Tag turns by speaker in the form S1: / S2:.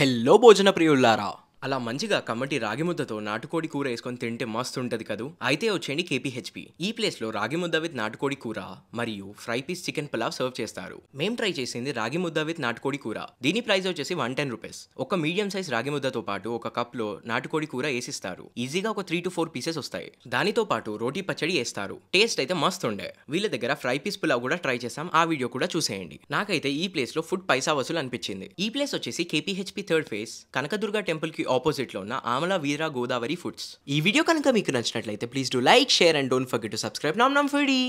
S1: Hello భోజన ప్రియుల్లారా అలా మంచిగా కమ్మటి రాగి ముద్దతో నాటుకోడి కూర వేసుకొని తింటే మస్తు ఉంటుంది కదూ. అయితే వచ్చేయండి కేపీహెచ్పి ఈ ప్లేస్లో రాగి ముద్ద విత్ నాటుకోడి కూర మరియు fry piece chicken pulao serve చేస్తారు. మేం ట్రై చేసింది రాగి ముద్ద విత్ నాటుకోడి కూర. దీని ప్రైస్ వచ్చేసి వన్ టెన్ రూపీస్ ఒక మీడియం సైజ్ రాగి ముద్దతో పాటు ఒక కప్లో నాటుకోడి కూర వేసిస్తారు. ఈజీగా ఒక త్రీ టు ఫోర్ పీసెస్ వస్తాయి. దానితో పాటు రోటీ పచ్చడి వేస్తారు. టేస్ట్ అయితే మస్తు ఉండే. వీళ్ళ దగ్గర ఫ్రై పీస్ పులావ్ కూడా ట్రై చేసాం ఆ వీడియో కూడా చూసేయండి. నాకైతే ఈ ప్లేస్లో ఫుడ్ పైసా వసూలు అనిపించింది. ఈ ప్లేస్ వచ్చేసి కేపీహెచ్పి థర్డ్ ఫేస్ కనకదుర్గ టెంపుల్కి ఆపోజిట్లో ఉన్న ఆమల వీరా గోదావరి ఫుడ్స్ ఈ వీడియో కనుక మీకు నచ్చినట్లయితే please do like share and don't forget to subscribe nom nom foodie